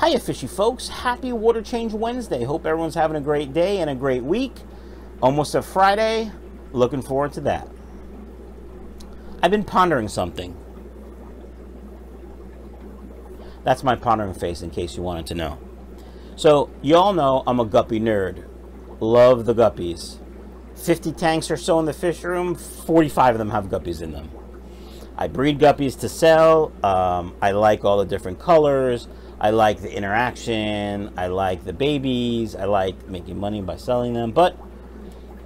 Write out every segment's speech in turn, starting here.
Hiya, fishy folks. Happy Water Change Wednesday. Hope everyone's having a great day and a great week. Almost a Friday. Looking forward to that. I've been pondering something. That's my pondering face, in case you wanted to know. So, you all know I'm a guppy nerd. Love the guppies. 50 tanks or so in the fish room, 45 of them have guppies in them. I breed guppies to sell. Um, I like all the different colors. I like the interaction. I like the babies. I like making money by selling them. But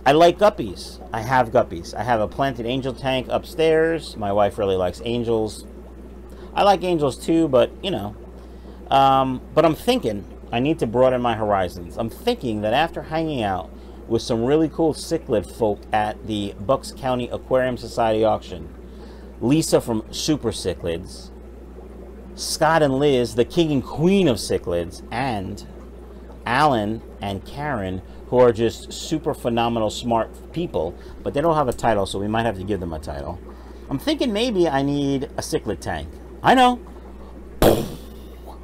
I like guppies. I have guppies. I have a planted angel tank upstairs. My wife really likes angels. I like angels too, but you know. Um, but I'm thinking I need to broaden my horizons. I'm thinking that after hanging out with some really cool cichlid folk at the Bucks County Aquarium Society auction, Lisa from Super Cichlids, Scott and Liz, the king and queen of cichlids, and Alan and Karen, who are just super phenomenal, smart people, but they don't have a title, so we might have to give them a title. I'm thinking maybe I need a cichlid tank. I know.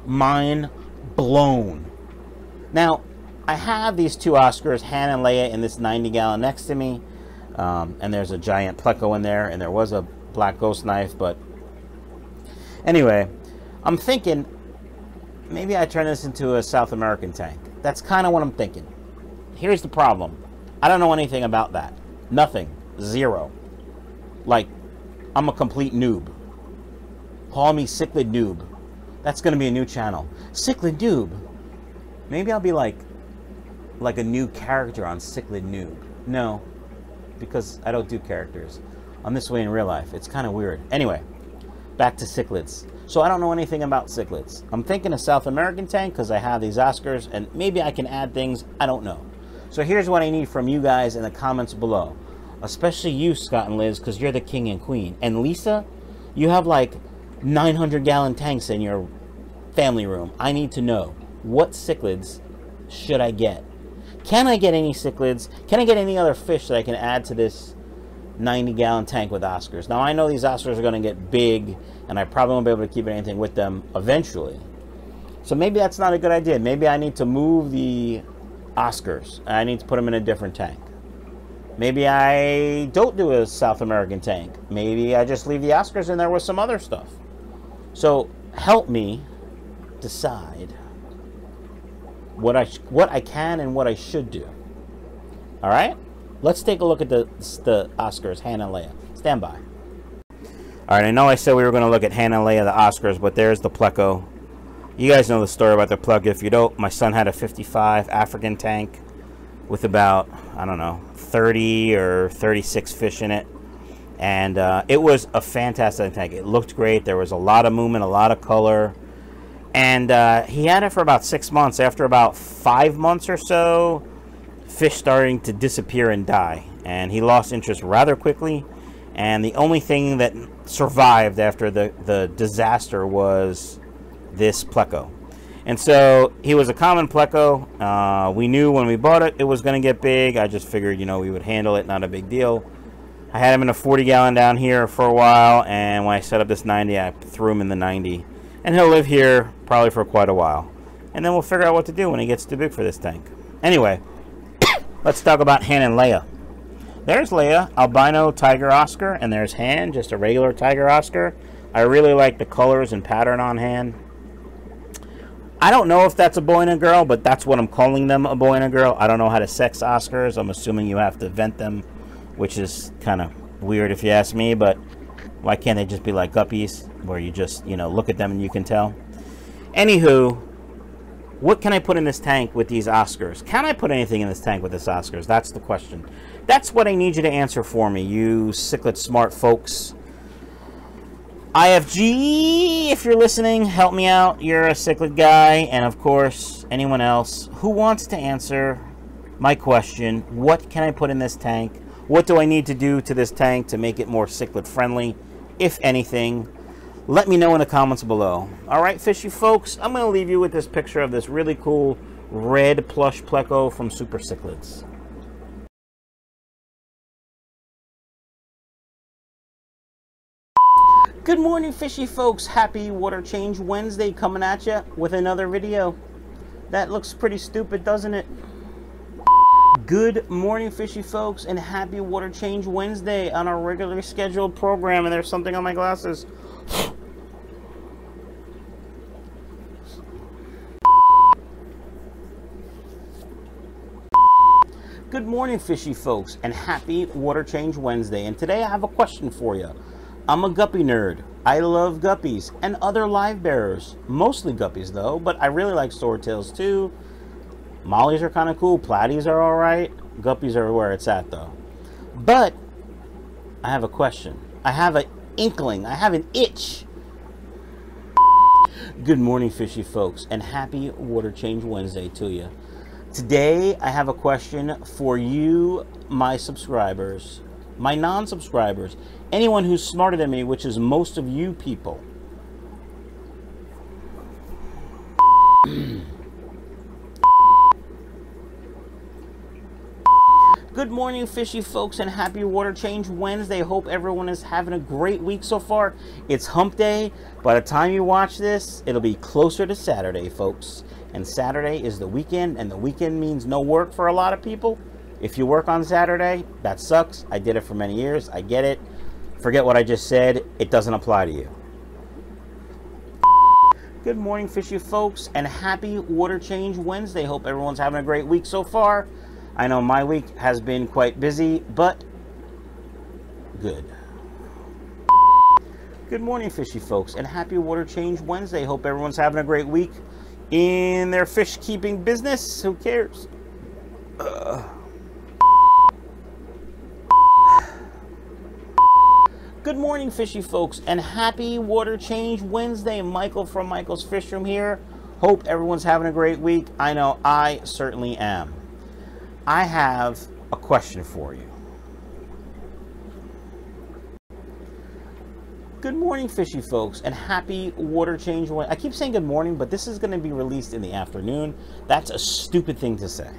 Mind blown. Now, I have these two Oscars, Han and Leia, in this 90 gallon next to me. Um, and there's a giant pleco in there, and there was a black ghost knife, but anyway, I'm thinking maybe I turn this into a South American tank. That's kind of what I'm thinking. Here's the problem. I don't know anything about that. Nothing. Zero. Like, I'm a complete noob. Call me Cichlid Noob. That's going to be a new channel. Cichlid Noob. Maybe I'll be like, like a new character on Cichlid Noob. No, because I don't do characters. I'm this way in real life. It's kind of weird. Anyway, back to cichlids. So I don't know anything about cichlids. I'm thinking a South American tank because I have these Oscars and maybe I can add things. I don't know. So here's what I need from you guys in the comments below. Especially you, Scott and Liz, because you're the king and queen. And Lisa, you have like 900 gallon tanks in your family room. I need to know what cichlids should I get? Can I get any cichlids? Can I get any other fish that I can add to this 90 gallon tank with Oscars. Now I know these Oscars are going to get big and I probably won't be able to keep anything with them eventually. So maybe that's not a good idea. Maybe I need to move the Oscars. I need to put them in a different tank. Maybe I don't do a South American tank. Maybe I just leave the Oscars in there with some other stuff. So help me decide what I what I can and what I should do. All right? Let's take a look at the, the Oscars, Hannah and Leia. Stand by. All right, I know I said we were going to look at Han and Leia, the Oscars, but there's the Pleco. You guys know the story about the Pleco. If you don't, my son had a 55 African tank with about, I don't know, 30 or 36 fish in it. And uh, it was a fantastic tank. It looked great. There was a lot of movement, a lot of color. And uh, he had it for about six months. After about five months or so, fish starting to disappear and die. And he lost interest rather quickly. And the only thing that survived after the, the disaster was this pleco. And so he was a common pleco. Uh, we knew when we bought it, it was going to get big. I just figured, you know, we would handle it, not a big deal. I had him in a 40 gallon down here for a while. And when I set up this 90, I threw him in the 90. And he'll live here probably for quite a while. And then we'll figure out what to do when he gets too big for this tank. Anyway, Let's talk about Han and Leia. There's Leia, albino tiger Oscar, and there's Han, just a regular tiger Oscar. I really like the colors and pattern on Han. I don't know if that's a boy and a girl, but that's what I'm calling them, a boy and a girl. I don't know how to sex Oscars. I'm assuming you have to vent them, which is kind of weird if you ask me, but why can't they just be like guppies, where you just, you know, look at them and you can tell? Anywho, what can I put in this tank with these Oscars? Can I put anything in this tank with this Oscars? That's the question. That's what I need you to answer for me, you cichlid smart folks. IFG, if you're listening, help me out. You're a cichlid guy. And of course, anyone else who wants to answer my question, what can I put in this tank? What do I need to do to this tank to make it more cichlid friendly, if anything? Let me know in the comments below. All right, fishy folks, I'm going to leave you with this picture of this really cool red plush pleco from Super Cichlids. Good morning, fishy folks. Happy Water Change Wednesday coming at you with another video. That looks pretty stupid, doesn't it? Good morning, fishy folks, and happy Water Change Wednesday on our regularly scheduled program. And there's something on my glasses. Good morning, fishy folks, and happy Water Change Wednesday. And today I have a question for you. I'm a guppy nerd. I love guppies and other live bearers. Mostly guppies, though, but I really like swordtails too. Mollies are kind of cool. Platies are alright. Guppies are where it's at, though. But I have a question. I have an inkling. I have an itch. Good morning, fishy folks, and happy Water Change Wednesday to you. Today, I have a question for you, my subscribers, my non subscribers, anyone who's smarter than me, which is most of you people. Good morning, fishy folks, and happy Water Change Wednesday. Hope everyone is having a great week so far. It's hump day. By the time you watch this, it'll be closer to Saturday, folks and Saturday is the weekend, and the weekend means no work for a lot of people. If you work on Saturday, that sucks. I did it for many years. I get it. Forget what I just said. It doesn't apply to you. Good morning, fishy folks, and happy Water Change Wednesday. Hope everyone's having a great week so far. I know my week has been quite busy, but good. Good morning, fishy folks, and happy Water Change Wednesday. Hope everyone's having a great week in their fish keeping business. Who cares? Uh. Good morning, fishy folks, and happy Water Change Wednesday. Michael from Michael's Fish Room here. Hope everyone's having a great week. I know I certainly am. I have a question for you. Good morning, fishy folks, and happy water change. I keep saying good morning, but this is going to be released in the afternoon. That's a stupid thing to say.